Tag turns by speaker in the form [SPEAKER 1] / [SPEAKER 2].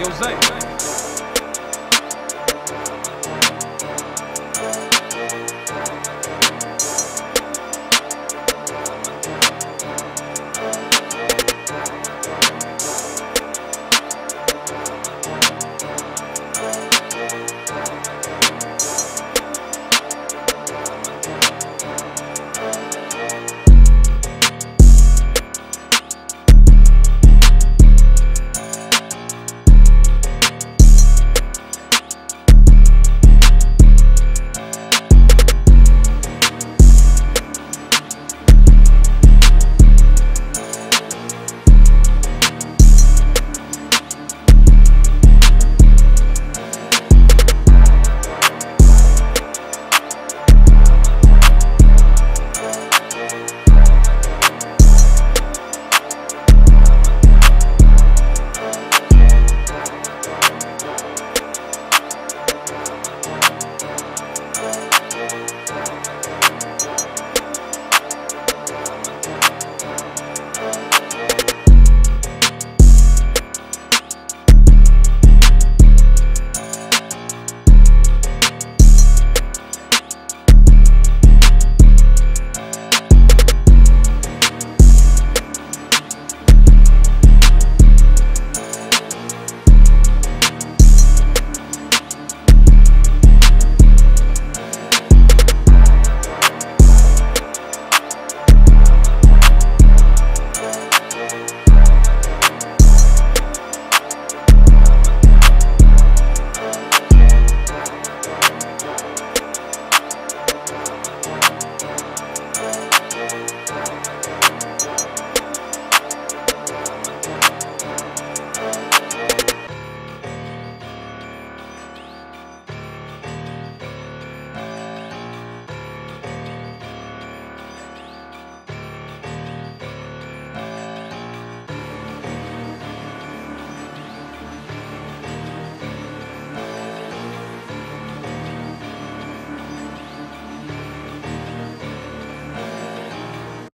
[SPEAKER 1] Jose.